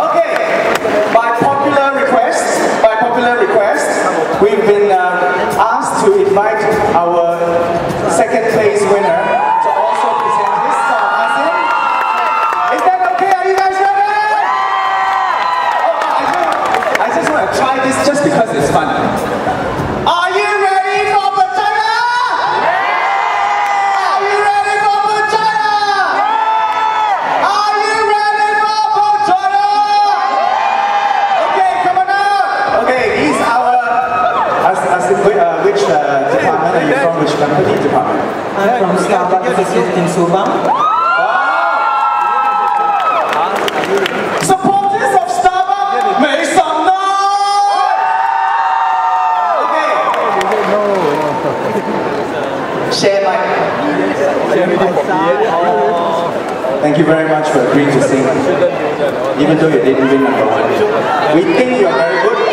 Okay, by popular request, by popular request, we've been uh, asked to invite our second place winner which uh, department are you from? Which company department? I'm from Starbucks Associate in Subang. Supporters of Starbucks, make some noise! Okay. Share mic. Thank you very much for agreeing to sing. Even though you didn't win number one. We think you're very good.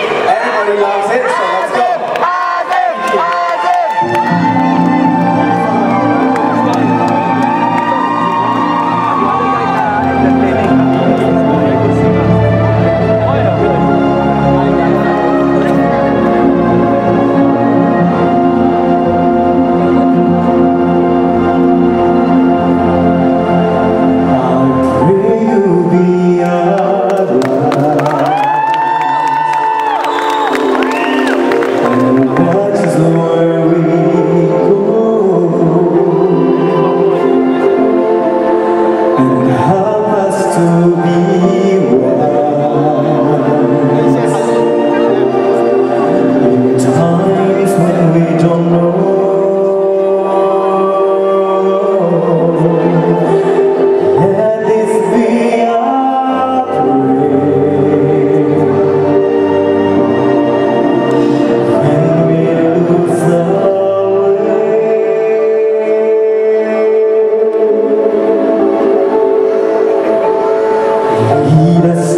Lead us